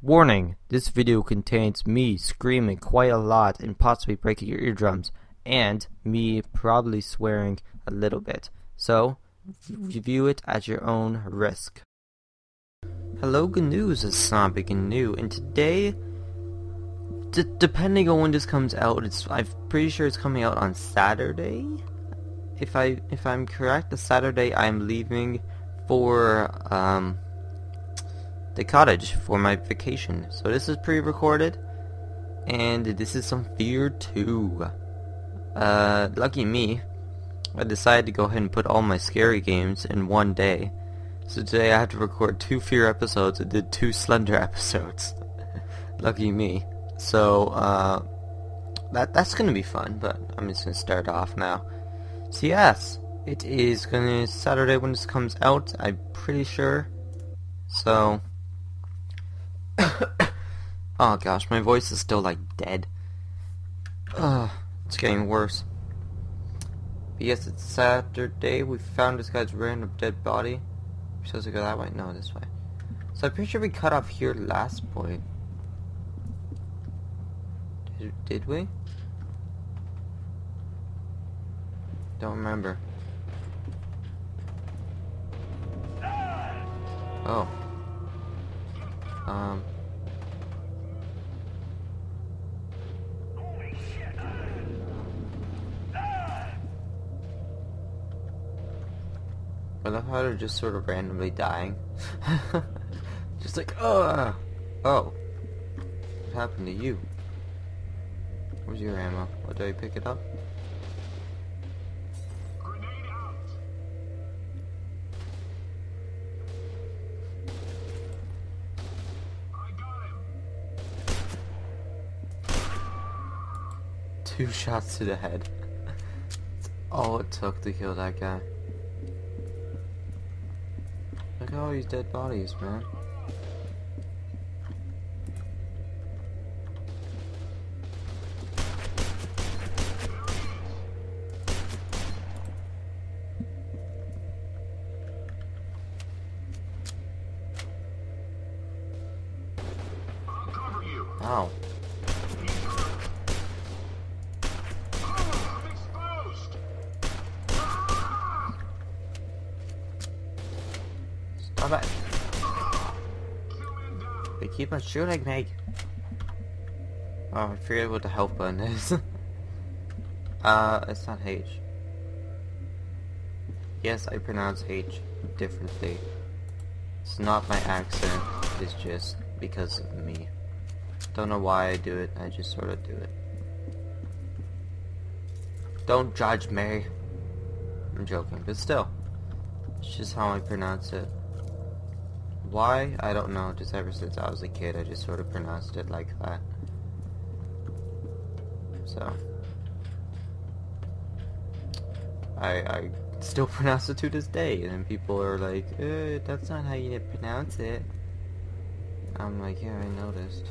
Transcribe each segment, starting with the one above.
Warning, this video contains me screaming quite a lot and possibly breaking your eardrums, and me probably swearing a little bit. So, review it at your own risk. Hello, good it's big and new, and today, depending on when this comes out, it's I'm pretty sure it's coming out on Saturday. If I if I'm correct, the Saturday I'm leaving for um the cottage for my vacation. So this is pre-recorded, and this is some Fear 2. Uh, lucky me, I decided to go ahead and put all my scary games in one day. So today I have to record two Fear episodes and did two Slender episodes. lucky me. So, uh, that that's gonna be fun, but I'm just gonna start off now. So yes, it is gonna Saturday when this comes out, I'm pretty sure. So, oh gosh, my voice is still like dead. Ugh, it's getting worse. But yes, it's Saturday. We found this guy's random dead body. We're supposed to go that way? No, this way. So I'm pretty sure we cut off here last point. Did, did we? Don't remember. Oh. Um. Love how they're just sort of randomly dying. just like, oh, oh. What happened to you? Where's your ammo? What, did I pick it up? Two shots to the head. That's all it took to kill that guy. Look at all these dead bodies, man. They keep on shooting me. Oh, I forget what the health button is. uh, it's not H. Yes, I pronounce H differently. It's not my accent, it's just because of me. Don't know why I do it, I just sort of do it. Don't judge me. I'm joking, but still. It's just how I pronounce it. Why? I don't know. Just ever since I was a kid, I just sort of pronounced it like that. So. I, I still pronounce it to this day, and then people are like, eh, that's not how you pronounce it. I'm like, yeah, I noticed.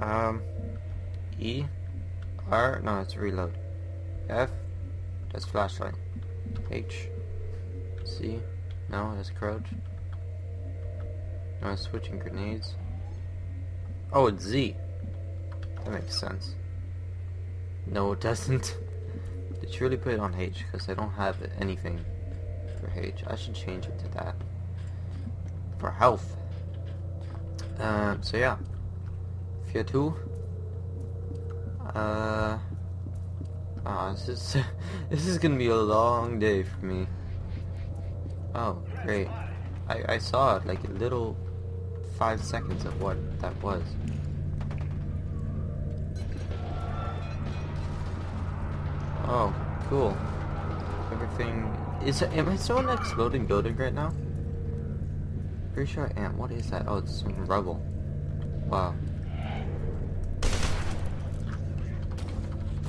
Um, E, R, no, it's reload. F, that's flashlight. H, C, no, it's crouch. No, it's switching grenades. Oh, it's Z. That makes sense. No, it doesn't. Did you really put it on H? Because I don't have anything for H. I should change it to that. For health. Um, so yeah. Fear 2. Uh... Oh, this is... this is gonna be a long day for me. Oh, great. I, I saw like a little five seconds of what that was. Oh, cool. Everything is. Am I still in an exploding building right now? Pretty sure I am. What is that? Oh, it's some rubble. Wow.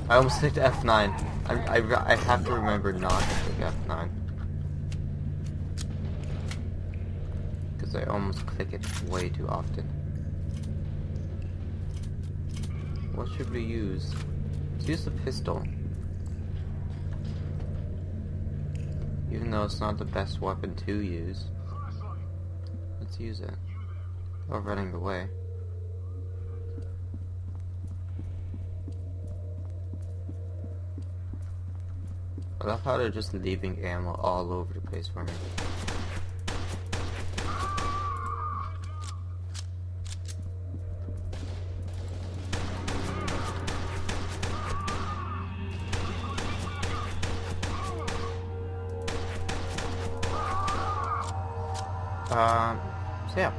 I almost clicked F9. I, I, I have to remember not to click F9. Because I almost click it way too often. What should we use? Let's use the pistol. Even though it's not the best weapon to use. Let's use it. Or running away. I love how they're just leaving ammo all over the place for me. Um, so yeah.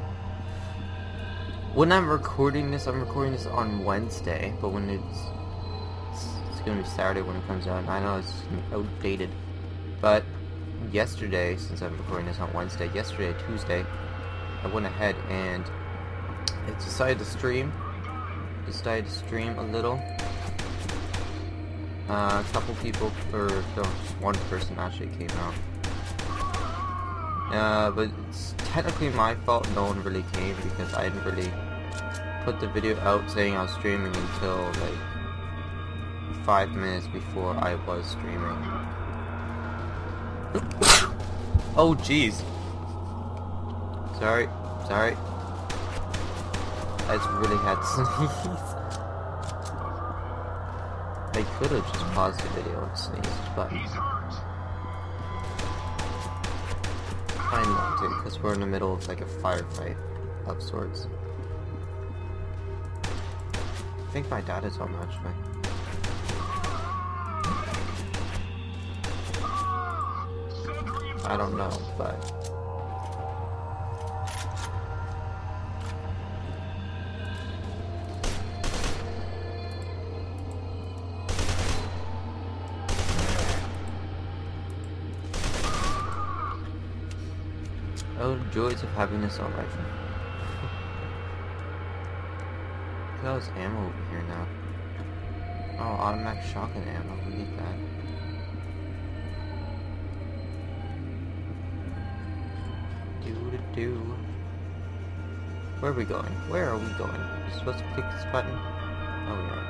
When I'm recording this, I'm recording this on Wednesday, but when it's it's gonna be Saturday when it comes out. I know it's outdated, but yesterday, since I'm recording this on Wednesday, yesterday, Tuesday, I went ahead and I decided to stream. Decided to stream a little. Uh, a couple people, or no, one person actually came out. Uh, but it's technically my fault no one really came because I didn't really put the video out saying I was streaming until like five minutes before I was streaming. oh jeez. Sorry, sorry. I just really had to sneeze. I could have just paused the video and sneezed, but I not to, because we're in the middle of like a firefight of sorts. I think my dad is home actually. I don't know, but... Oh, joys of on rifle. Look at all this ammo over here now. Oh, automatic shotgun ammo, we need that. Do... Where are we going? Where are we going? Are supposed to click this button? Oh, we aren't.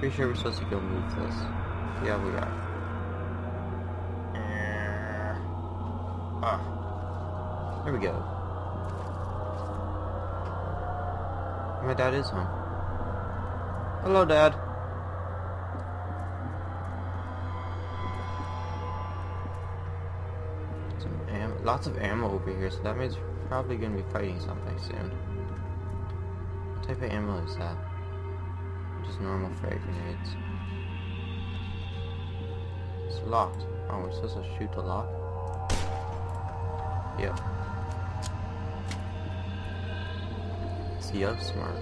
Pretty sure we're supposed to go move this. Yeah, we are. Ah. There we go. My dad is home. Hello, Dad. Lots of ammo over here, so that means we're probably going to be fighting something soon. What type of ammo is that? Just normal frag grenades. It's locked. Oh, we're supposed to shoot the lock? Yep. See, I'm smart.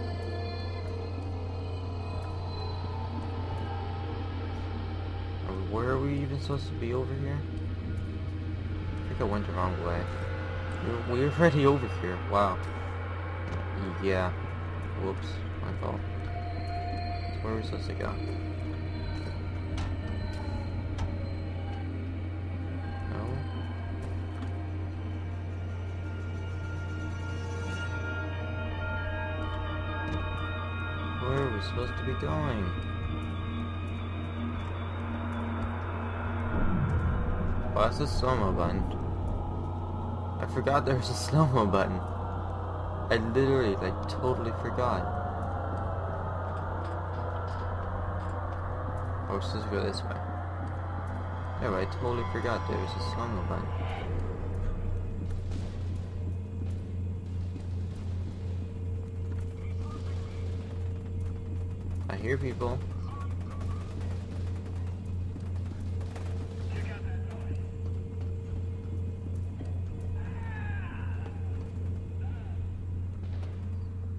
Where are we even supposed to be over here? Think I went the wrong way. We're, we're already over here. Wow. Yeah. Whoops. My fault. Where are we supposed to go? Where are supposed to be going? Oh, that's a slow-mo button. I forgot there was a slow-mo button. I literally, like, totally forgot. Oh, supposed to go this way. Yeah, but I totally forgot there was a slow-mo button. I hear people.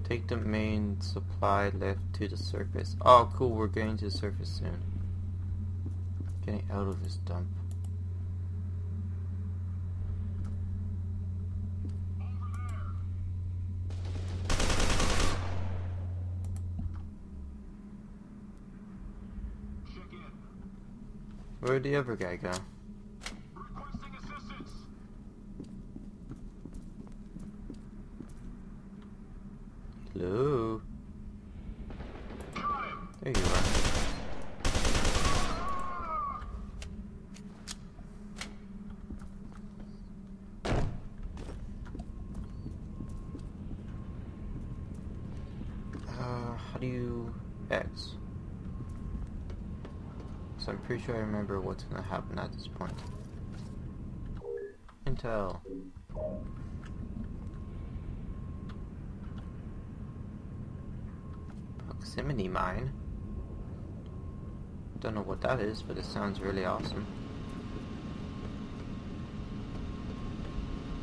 Take the main supply lift to the surface. Oh, cool, we're getting to the surface soon. Getting out of this dump. Where'd the other guy go? Hello? There you are. X. So I'm pretty sure I remember what's gonna happen at this point. Intel. Proximity mine. Don't know what that is, but it sounds really awesome.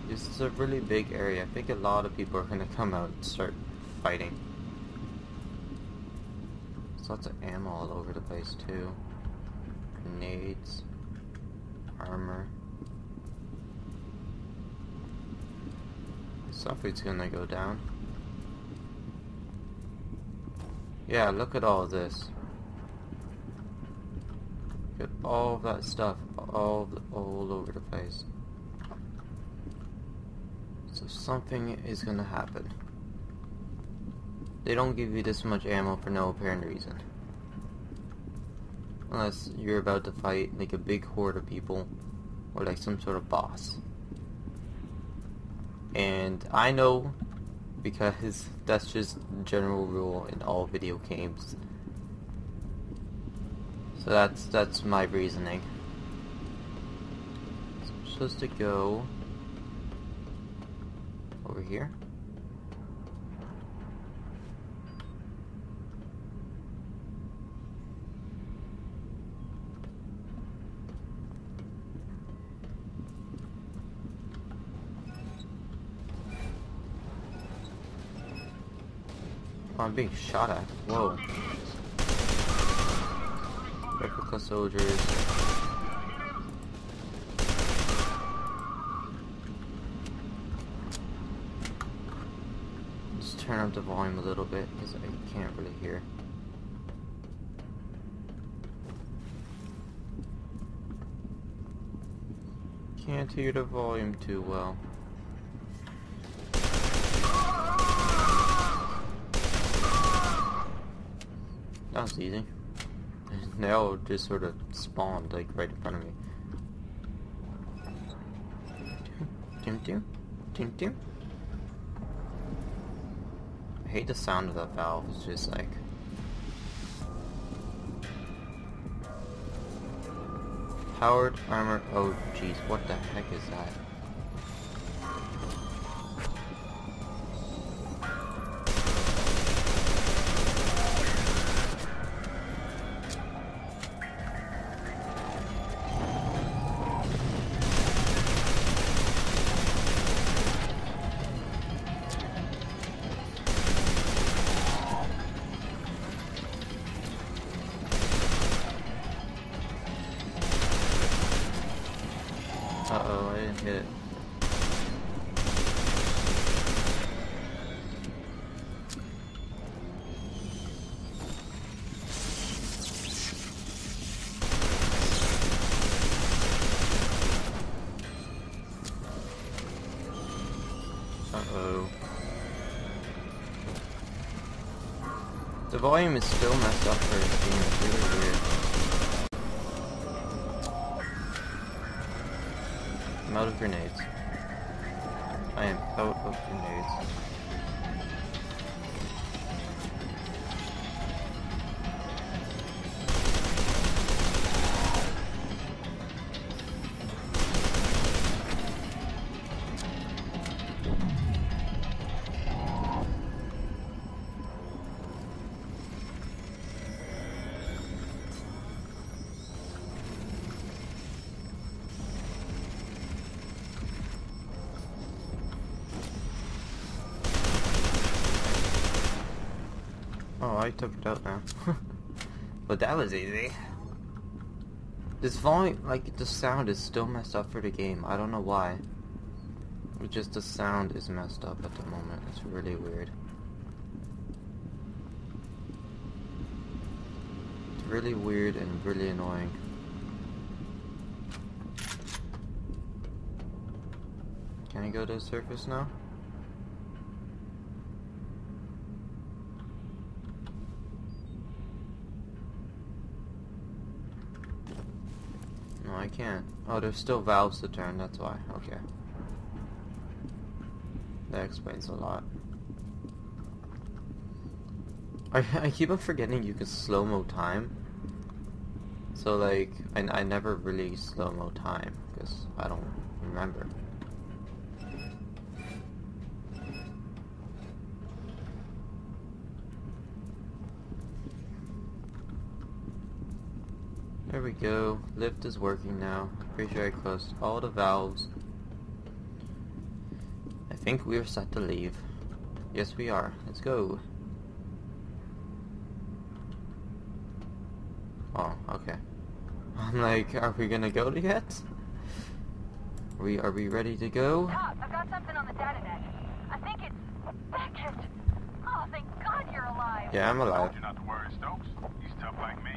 This is a really big area. I think a lot of people are gonna come out and start fighting. There's lots of ammo all over the place too. Grenades. Armor. Something's gonna go down. Yeah, look at all this. Look at all that stuff all all over the place. So something is gonna happen. They don't give you this much ammo for no apparent reason. Unless you're about to fight like a big horde of people or like some sort of boss. And I know because that's just general rule in all video games. So that's that's my reasoning. So I'm supposed to go over here. I'm being shot at. Whoa. Replica soldiers. Just turn up the volume a little bit because I can't really hear. Can't hear the volume too well. That was easy. They all just sort of spawned like right in front of me. I hate the sound of that valve. It's just like. Powered armor. Oh, jeez, what the heck is that? It. Uh-oh. The volume is still messed up for this game, it's really weird. I'm out of grenades. I am out of grenades. Oh, I took it out now. but that was easy. This volume, like, the sound is still messed up for the game. I don't know why. It's just the sound is messed up at the moment. It's really weird. It's really weird and really annoying. Can I go to the surface now? No, I can't. Oh, there's still valves to turn, that's why. Okay. That explains a lot. I, I keep on forgetting you can slow-mo time. So like, I, I never really slow-mo time, because I don't remember. We go. Lift is working now. Pretty sure I closed all the valves. I think we are set to leave. Yes, we are. Let's go. Oh, okay. I'm like, are we gonna go yet? Are we, are we ready to go? Top, I've got something on the data net. I think it's Becket. Oh, thank God you're alive. Yeah, I'm alive. Told you not to worry, Stokes. He's tough like me.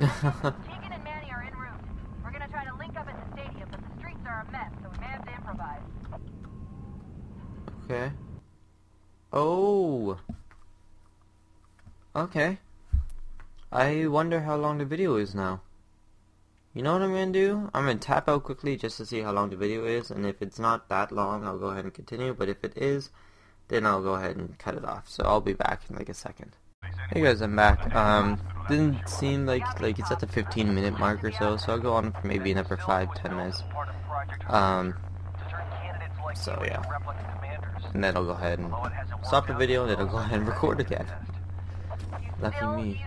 Keegan and Manny are en route. We're gonna try to link up at the stadium, but the streets are a mess, so we may have to improvise. okay. Oh. Okay. I wonder how long the video is now. You know what I'm gonna do? I'm gonna tap out quickly just to see how long the video is, and if it's not that long, I'll go ahead and continue, but if it is, then I'll go ahead and cut it off. So I'll be back in like a second. Hey guys, I'm back. Um, didn't seem like, like it's at the 15 minute mark or so, so I'll go on for maybe another 5-10 minutes. Um, so yeah. And then I'll go ahead and stop the video, and then I'll go ahead and record again. Lucky me.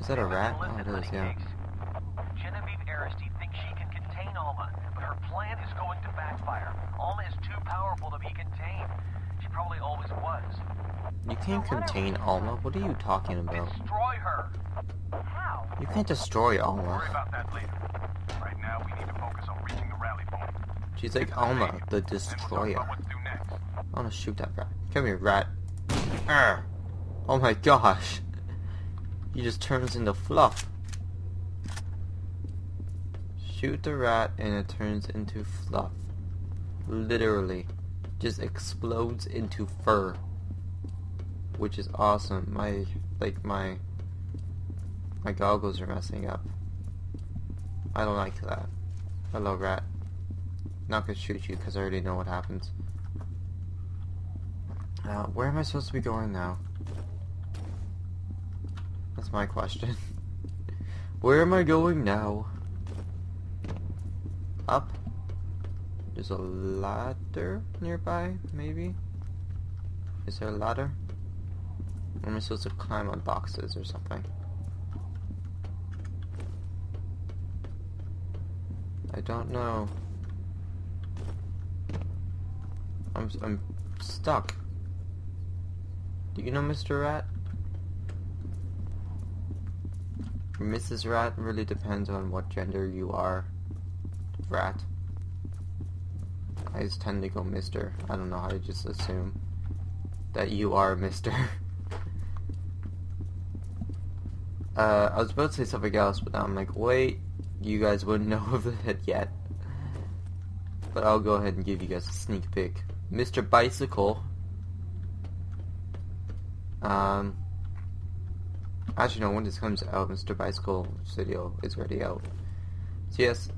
Is that a rat? Oh, it is, yeah. Genevieve she can contain Alma, but her plan is going to backfire. Alma is too powerful to be contained. Probably always was. You can't contain Alma. What are you talking about? Destroy her. How? You can't destroy Alma. Worry about that later. Right now, we need to focus on reaching the rally point. She's like Alma, the Then we'll talk destroyer. about what to do next. I wanna shoot that rat. Come here, rat. Arr. Oh my gosh. He just turns into fluff. Shoot the rat and it turns into fluff. Literally. Just explodes into fur. Which is awesome. My, like my, my goggles are messing up. I don't like that. Hello, rat. Not gonna shoot you because I already know what happens. Uh, where am I supposed to be going now? That's my question. where am I going now? Up? There's a ladder nearby, maybe? Is there a ladder? Or am I supposed to climb on boxes or something? I don't know. I'm, I'm stuck. Do you know Mr. Rat? Mrs. Rat really depends on what gender you are. Rat. I just tend to go Mr. I don't know, I just assume that you are Mr. uh, I was about to say something else, but I'm like, wait, you guys wouldn't know of it yet. But I'll go ahead and give you guys a sneak peek. Mr. Bicycle um, actually, no. When this comes out, Mr. Bicycle video is already out. So yes,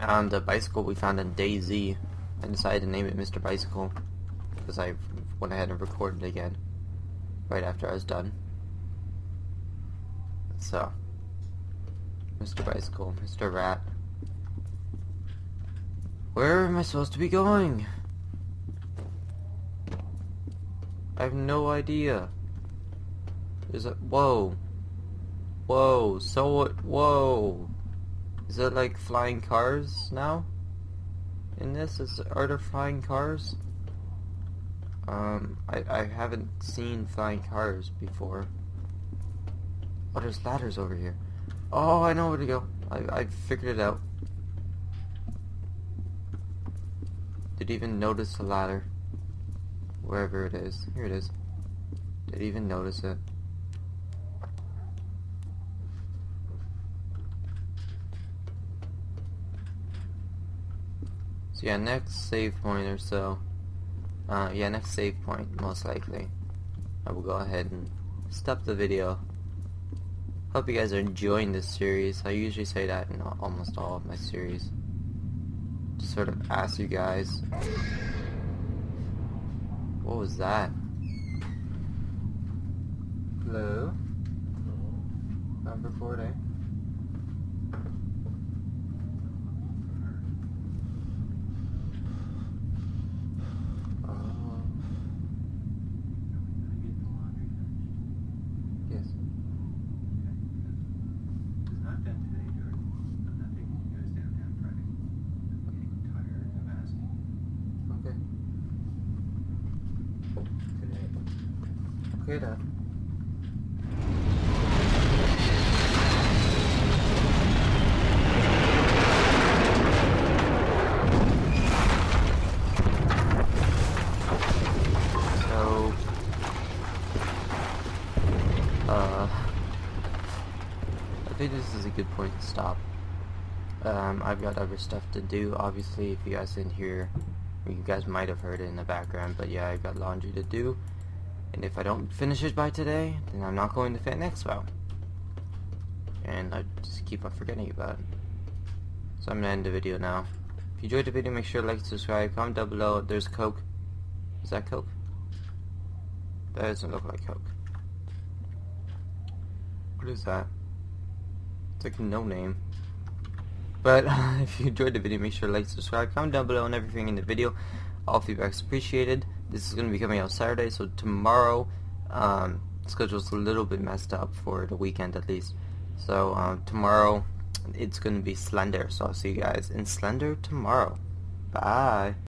and the bicycle we found in DayZ, I decided to name it Mr. Bicycle because I went ahead and recorded it again right after I was done. So, Mr. Bicycle, Mr. Rat. Where am I supposed to be going? I have no idea. Is it? Whoa. Whoa. So what? Whoa. Is it like flying cars now? In this, is are there flying cars? Um, I I haven't seen flying cars before. Oh, there's ladders over here. Oh, I know where to go. I I figured it out. Did even notice the ladder. Wherever it is. Here it is. Did even notice it. So yeah, next save point or so. Uh, yeah, next save point, most likely. I will go ahead and stop the video. Hope you guys are enjoying this series. I usually say that in almost all of my series. Just sort of ask you guys. What was that? Hello? I'm recording. Oh. Yes. It's not done today, Jordan. I'm not taking you guys downtown Friday. I'm getting tired of asking So, uh, I think this is a good point to stop. Um, I've got other stuff to do. Obviously, if you guys didn't hear, you guys might have heard it in the background, but yeah, I've got laundry to do. And if I don't finish it by today, then I'm not going to Fan Expo. And I just keep on forgetting about it. So I'm gonna end the video now. If you enjoyed the video, make sure to like, subscribe, comment down below. There's Coke. Is that Coke? That doesn't look like Coke. What is that? It's like no name. But if you enjoyed the video, make sure to like, subscribe, comment down below on everything in the video. All feedback is appreciated. This is going to be coming out Saturday, so tomorrow, um, schedule's a little bit messed up for the weekend at least. So um, tomorrow, it's going to be Slender. So I'll see you guys in Slender tomorrow. Bye.